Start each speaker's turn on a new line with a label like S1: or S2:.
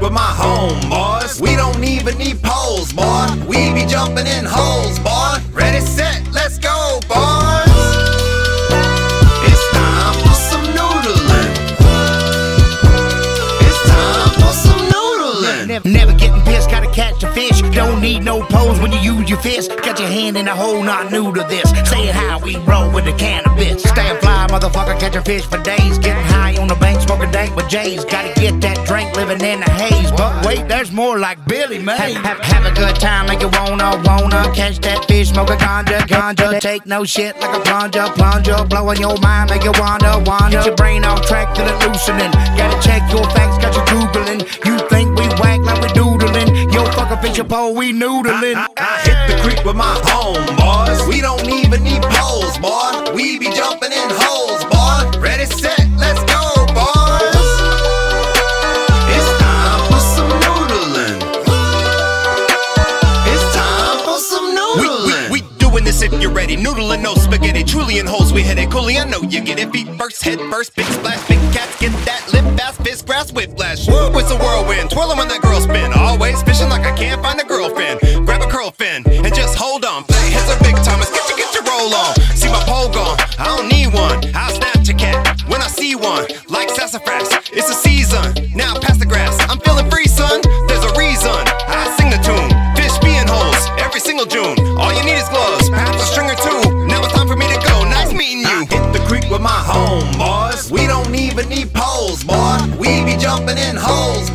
S1: with my homeboys. We don't even need poles, boy. We be jumping in holes, boy. Ready, set, let's go, boys. It's time for some noodling. It's time for some noodling.
S2: Never fish. Don't need no pose when you use your fist. Got your hand in the hole, not new to this. Say it how we roll with the cannabis. Stay fly, motherfucker, catching fish for days. Getting high on the bank, smoking dank with J's. Gotta get that drink, living in the haze. But wait, there's more like Billy Mays. Have, have, have a good time, make you wanna, wanna catch that fish, smoke a ganja, ganja. Take no shit like a plunger, plunger. Blowing your mind, make you wonder, wonder. Get your brain off track till it loosening. Gotta fuck a we noodling.
S1: I, I hit the creek with my homeboys. We don't even need poles, boy. We be jumping in holes, boy. Ready, set, let's go, boys. It's time for some noodling. It's time for some
S3: We,
S1: noodling.
S3: we, we doing this if you're ready. Noodling, no spaghetti. Truly in holes, we hit it. Coolly, I know you get it. Feet first, head first, big splash, big cats get that. Lip fast, fist grass, whiplash. Woo, it's a whirlwind. Twirling when that girl I don't need one. I'll snatch a cat when I see one. Like sassafras, it's a season. Now pass the grass. I'm feeling free, son. There's a reason. I sing the tune. Fish be in holes every single June. All you need is gloves, perhaps a string or two. Now it's time for me to go. Nice meeting
S1: I
S3: you.
S1: hit the creek with my homeboys. We don't even need poles, boy. We be jumping in holes.